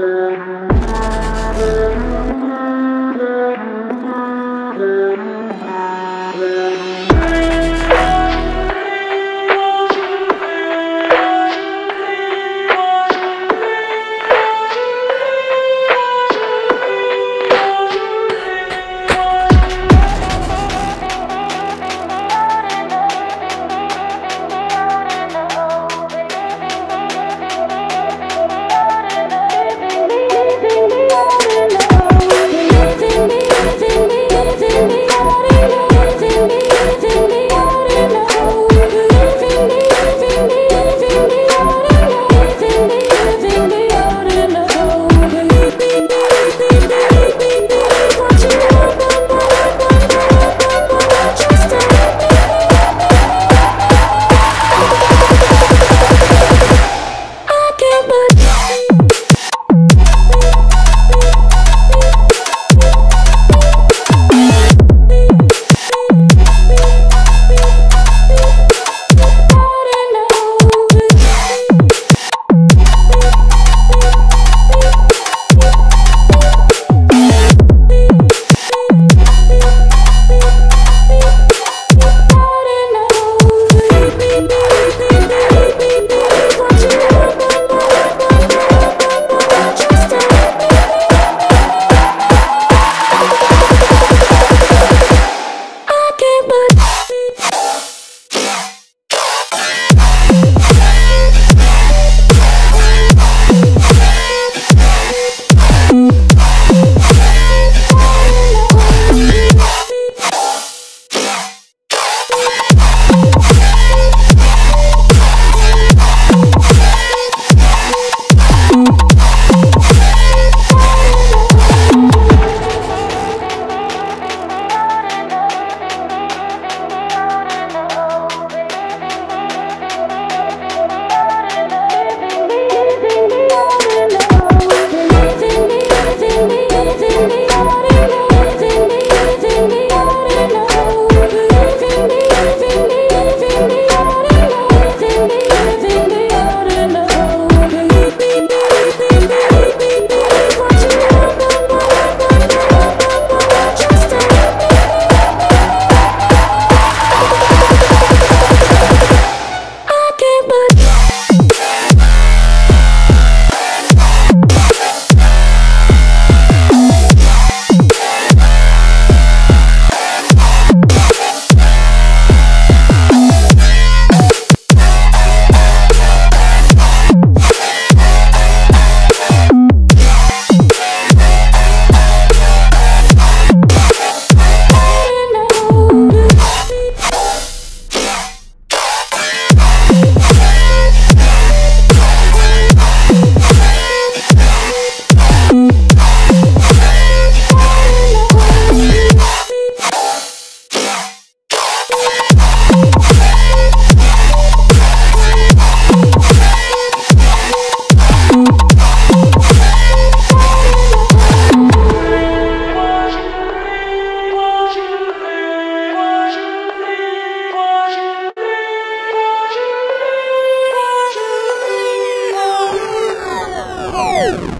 subhanallah Woo!